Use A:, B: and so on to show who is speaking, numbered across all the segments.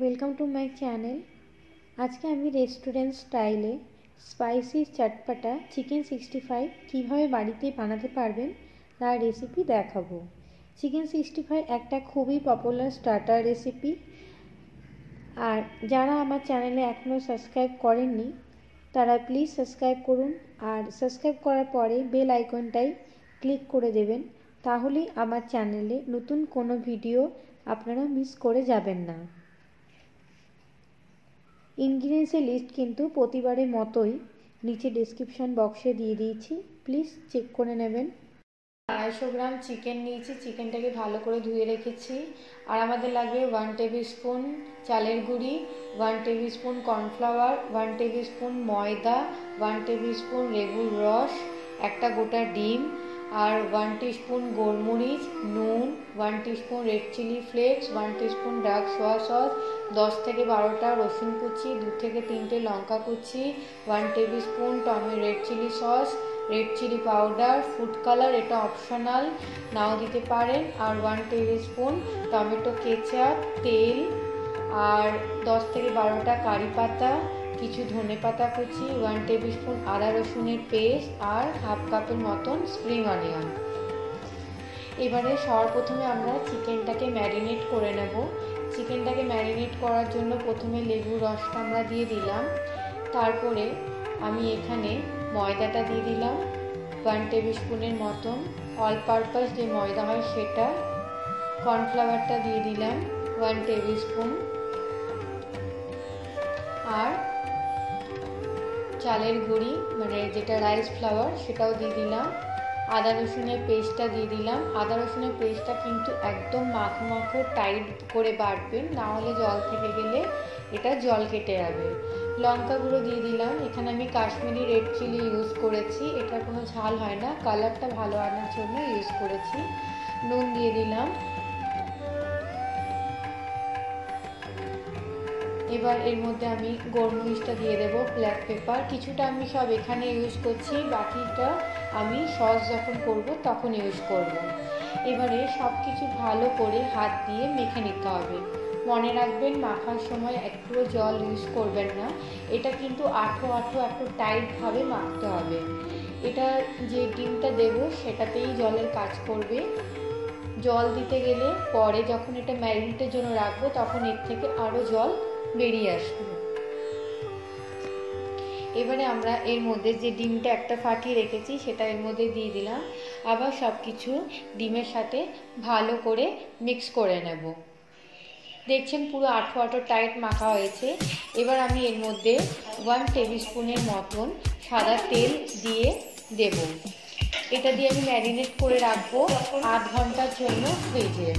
A: Welcome to my channel আজকে আমি restaurant স্টাইলে স্পাইসি চটপাটা চিকেন সিক্সটি ফাইভ কীভাবে বাড়িতে বানাতে পারবেন তার রেসিপি দেখাবো। চিকেন সিক্সটি ফাইভ একটা খুবই পপুলার স্টার্টার রেসিপি আর যারা আমার চ্যানেলে এখনও সাবস্ক্রাইব করেননি, তারা প্লিজ সাবস্ক্রাইব করুন আর সাবস্ক্রাইব করার পরে বেল আইকনটাই ক্লিক করে দেবেন, তাহলেই আমার চ্যানেলে নতুন কোনো ভিডিও আপনারা মিস করে যাবেন না। ইনগ্রিডিয়েন্টসের লিস্ট কিন্তু প্রতিবারের মতোই নিচে ডিসক্রিপশন বক্সে দিয়ে দিয়েছি। প্লিজ চেক করে নেবেন। আড়াইশো গ্রাম চিকেন নিয়েছি। চিকেনটাকে ভালো করে ধুয়ে রেখেছি। আর আমাদের লাগবে ওয়ান টেবিল স্পুন চালের গুঁড়ি one tablespoon cornflour one tablespoon ময়দা ওয়ান টেবিল স্পুন লেবুর রস, একটা গোটা ডিম আর ওয়ান স্পুন গোলমরিচ, নুন one spoon red chilli flakes one spoon dark soya sauce দশ থেকে বারোটা রসুন কুচি, দু থেকে তিনটে লঙ্কা কুচি one table spoon টমে red chilli sauce red chilli powder food colour এটা অপশনাল নাও দিতে পারেন। আর one table spoon tomato ketchup, তেল, আর দশ থেকে বারোটা কারি পাতা কিছু ধনে পাতা কুচি ওয়ান টেবিল স্পুন আদা রসুনের পেস্ট আর হাফ কাপের মতন স্প্রিং অনিয়ন এবারে সবার প্রথমে আমরা চিকেনটাকে ম্যারিনেট করে নেব। চিকেনটাকে ম্যারিনেট করার জন্য প্রথমে লেবুর রসটা আমরা দিয়ে দিলাম। তারপরে আমি এখানে ময়দাটা দিয়ে দিলাম। ওয়ান টেবিল স্পুনের মতন অল পারপাস যে ময়দা হয় সেটা কর্নফ্লাওয়ারটা দিয়ে দিলাম। ওয়ান টেবিল স্পুন আর চালের গুঁড়ি মানে যেটা রাইস ফ্লাওয়ার সেটাও দিয়ে দিলাম। আদা রসুনের পেস্টটা দিয়ে দিলাম। আদা রসুনের পেস্টটা কিন্তু একদম মাখো মাখো টাইট করে বাটবেন, না হলে জল থেকে গেলে এটা জল কেটে যাবে। লঙ্কা গুঁড়ো দিয়ে দিলাম। এখানে আমি কাশ্মীরি রেড চিলি ইউজ করেছি। এটা কোনো ঝাল হয় না। কালারটা ভালো আনার জন্য ইউজ করেছি। নুন দিয়ে দিলাম। এবার এর মধ্যে আমি গোলমরিচটা দিয়ে দেবো ব্ল্যাক পেপার কিছুটা আমি সব এখানে ইউজ করছি, বাকিটা আমি সস যখন করব তখন ইউজ করব। এবারে সব কিছু ভালো করে হাত দিয়ে মেখে নিতে হবে। মনে রাখবেন, মাখার সময় একটুও জল ইউজ করবেন না। এটা কিন্তু আঠো আঠো একটু টাইটভাবে মাখতে হবে। এটা যে ডিমটা দেব সেটাতেই জলের কাজ করবে। জল দিতে গেলে পরে যখন এটা ম্যারিনেটের জন্য রাখব তখন এর থেকে আরও জল বেরিয়ে আসবে এবারে আমরা এর মধ্যে যে ডিমটা একটা ফাটিয়ে রেখেছি, সেটা এর মধ্যে দিয়ে দিলাম। আবার সব কিছু ডিমের সাথে ভালো করে মিক্স করে নেব। দেখছেন পুরো আঠো আঠো টাইট মাখা হয়েছে। এবার আমি এর মধ্যে ওয়ান টেবিল স্পুনের মতন সাদা তেল দিয়ে দেব। এটা দিয়ে আমি ম্যারিনেট করে রাখব আধ ঘণ্টার জন্য ফ্রিজে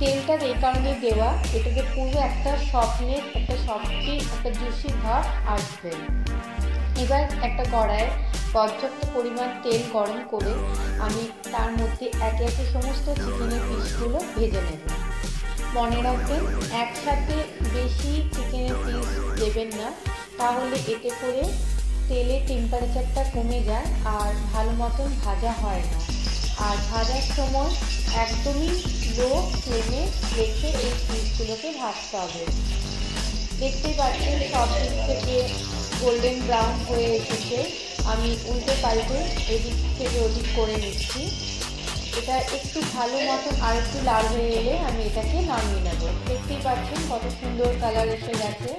A: তেলটা এই কারণে দেওয়া, এটাকে পুরো একটা সফটনেস একটা সফটি, একটা জুসি ভাব আসবে। এবার একটা কড়ায় পর্যাপ্ত পরিমাণ তেল গরম করে আমি তার মধ্যে একে একে সমস্ত চিকেনের পিসগুলো ভেজে নেব। মনে রাখবেন, একসাথে বেশি চিকেনের পিস দেবেন না, তাহলে এতে করে তেলের টেম্পারেচারটা কমে যায় আর ভালো মতন ভাজা হয় না। আর ভাজার সময় একদমই লো ফ্লেমে রেখে এই পিসগুলোকে ভাজতে হবে। দেখতেই পাচ্ছেন, সব দিক থেকে গোল্ডেন ব্রাউন হয়ে এসেছে। আমি উল্টে পাল্টে এদিক থেকে ওদিক করে নিচ্ছি। এটা একটু ভালো মতন আর একটু লাল হয়ে এলে আমি এটাকে নামিয়ে নেব। দেখতেই পাচ্ছেন কত সুন্দর কালার এসে গেছে।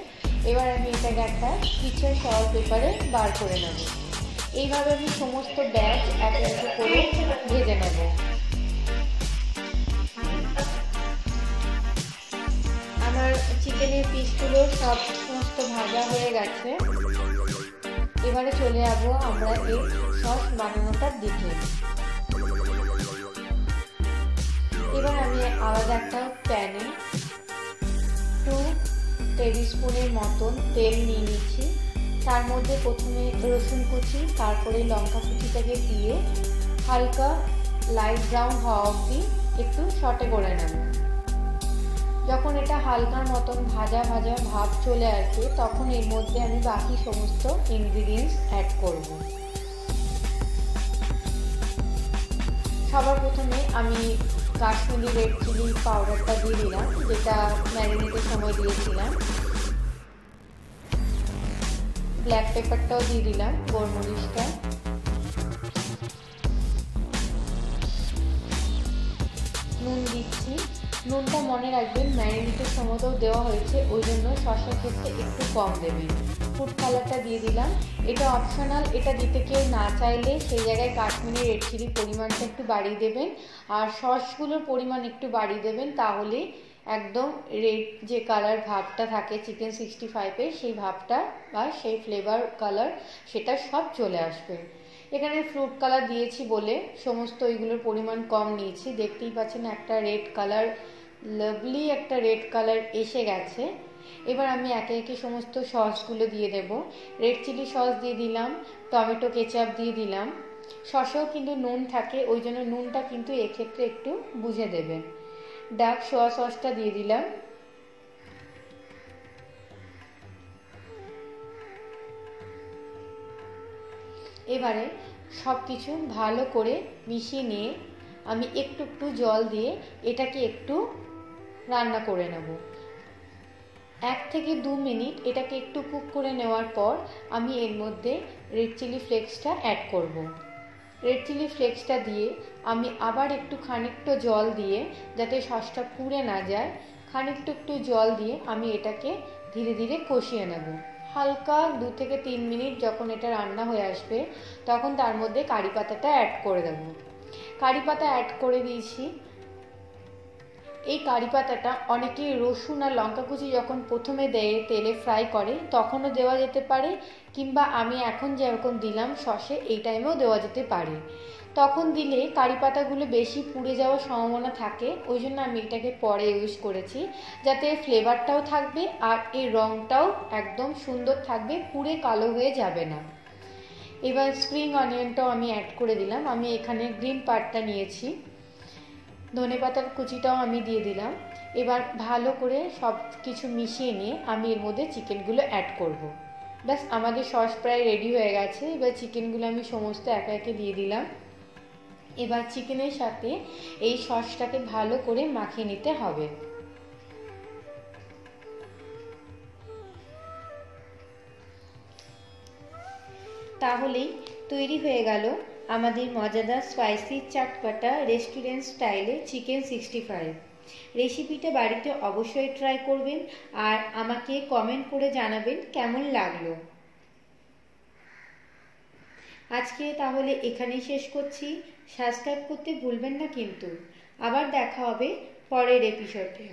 A: এবার আমি এটাকে একটা কিচেন সল পেপারে বার করে নেব। এইভাবে আমি সমস্ত ব্যাগ একে করে ভেজে নেব। আমার চিকেনের পিসগুলো সব সমস্ত ভাজা হয়ে গেছে। এবারে চলে যাব আমরা এই সস বানানোটার দিকে এবার আমি আলাদা একটা প্যানে টু টেবিল স্পুনের মতন তেল নিয়ে নিচ্ছি। তার মধ্যে প্রথমে রসুন কুচি, তারপরে লঙ্কা কুচিটাকে দিয়ে হালকা লাইট ব্রাউন হওয়া অবধি একটু শর্টে করে নেব। যখন এটা হালকার মতন ভাজা ভাজা ভাব চলে আসবে, তখন এর মধ্যে আমি বাকি সমস্ত ইনগ্রিডিয়েন্টস অ্যাড করব। সবার প্রথমে আমি কাশ্মীরি রেড চিলি পাউডারটা দিয়ে দিলাম, যেটা ম্যারিনেটের সময় দিয়েছিলাম। ব্ল্যাক পেপারটাও দিয়ে দিলাম, গোলমরিচটা। নুন দিচ্ছি। নুনটা মনে রাখবেন, ম্যারিনেটের সময়তেও দেওয়া হয়েছে, ওই জন্য শসার ক্ষেত্রে একটু কম দেবেন। ফুড কালারটা দিয়ে দিলাম। এটা অপশনাল এটা দিতে কেউ না চাইলে সেই জায়গায় কাশ্মীরি রেড চিলির পরিমাণটা একটু বাড়িয়ে দেবেন। আর সসগুলোর পরিমাণ একটু বাড়িয়ে দেবেন, তাহলে একদম রেড যে কালার ভাবটা থাকে চিকেন সিক্সটি ফাইভের সেই ভাবটা বা সেই ফ্লেভার কালার সেটা সব চলে আসবে। এখানে ফ্রুট কালার দিয়েছি বলে সমস্ত ওইগুলোর পরিমাণ কম নিয়েছি। দেখতেই পাচ্ছেন একটা রেড কালার লাভলি একটা রেড কালার এসে গেছে। এবার আমি একে একে সমস্ত সসগুলো দিয়ে দেব। রেড চিলি সস দিয়ে দিলাম, টমেটো কেচাপ দিয়ে দিলাম। সসেও কিন্তু নুন থাকে, ওই জন্য নুনটা কিন্তু এক্ষেত্রে একটু বুঝে দেবেন ডার্ক সোয়া সসটা দিয়ে দিলাম। এবারে সব কিছু ভালো করে মিশিয়ে নিয়ে আমি একটু একটু জল দিয়ে এটাকে একটু রান্না করে নেব। এক থেকে দু মিনিট এটাকে একটু কুক করে নেওয়ার পর আমি এর মধ্যে রেড চিলি ফ্লেক্সটা অ্যাড করব। রেড চিলি ফ্লেক্সটা দিয়ে আমি আবার একটু খানিকটা জল দিয়ে যাতে সসটা পুড়ে না যায়, খানিকটা একটু জল দিয়ে আমি এটাকে ধীরে ধীরে কষিয়ে নেব। হালকা দু থেকে তিন মিনিট যখন এটা রান্না হয়ে আসবে, তখন তার মধ্যে কারি পাতাটা অ্যাড করে দেব। কারি পাতা অ্যাড করে দিয়েছি। এই কারি পাতাটা অনেকে রসুন আর লঙ্কা কুচি যখন প্রথমে দেয়, তেলে ফ্রাই করে, তখনও দেওয়া যেতে পারে কিংবা আমি এখন যেরকম দিলাম সসে, এই টাইমেও দেওয়া যেতে পারে। তখন দিলে কারি পাতাগুলো বেশি পুড়ে যাওয়ার সম্ভাবনা থাকে, ওই জন্য আমি এটাকে পরে ইউজ করেছি, যাতে ফ্লেভারটাও থাকবে আর এর রঙটাও একদম সুন্দর থাকবে, পুড়ে কালো হয়ে যাবে না। এবার স্প্রিং অনিয়নটাও আমি অ্যাড করে দিলাম, আমি এখানে গ্রিন পার্টটা নিয়েছি। ধনে পাতার কুচিটাও আমি দিয়ে দিলাম। এবার ভালো করে সব কিছু মিশিয়ে নিয়ে আমি এর মধ্যে চিকেনগুলো অ্যাড করব। ব্যাস, আমাদের সস প্রায় রেডি হয়ে গেছে। এবার চিকেনগুলো আমি সমস্ত একে একে দিয়ে দিলাম। এবার চিকেনের সাথে এই সসটাকে ভালো করে মাখিয়ে নিতে হবে। তাহলেই তৈরি হয়ে গেল। আমাদের মজাদার স্পাইসি চাটপাটা রেস্টুরেন্ট স্টাইলে চিকেন সিক্সটি ফাইভ রেসিপিটা বাড়িতে অবশ্যই ট্রাই করবেন আর আমাকে কমেন্ট করে জানাবেন কেমন লাগল। আজকে তাহলে এখানেই শেষ করছি। সাবস্ক্রাইব করতে ভুলবেন না কিন্তু। আবার দেখা হবে পরের এপিসোডে